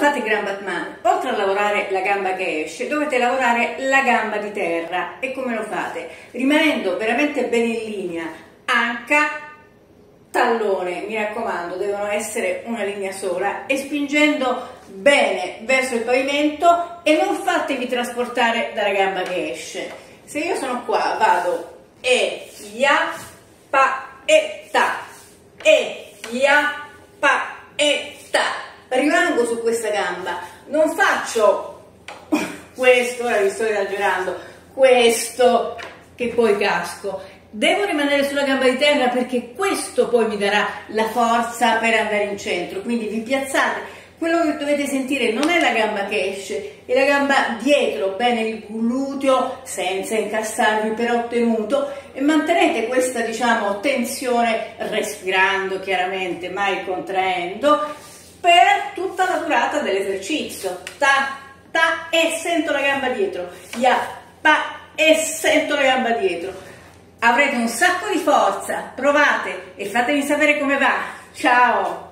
fate Grand Batman, oltre a lavorare la gamba che esce, dovete lavorare la gamba di terra. E come lo fate? Rimanendo veramente bene in linea, anca, tallone, mi raccomando, devono essere una linea sola e spingendo bene verso il pavimento e non fatevi trasportare dalla gamba che esce. Se io sono qua, vado e, ya, pa, e, ta, e, ya, pa, e, ta questa gamba, non faccio questo, ora vi sto esagerando, questo che poi casco. Devo rimanere sulla gamba di terra perché questo poi mi darà la forza per andare in centro. Quindi vi piazzate. Quello che dovete sentire non è la gamba che esce, è la gamba dietro, bene il gluteo, senza incassarvi per ottenuto e mantenete questa diciamo tensione respirando chiaramente, mai contraendo per tutta la dell'esercizio. Ta, ta e sento la gamba dietro. Ya, pa e sento la gamba dietro. Avrete un sacco di forza. Provate e fatemi sapere come va. Ciao!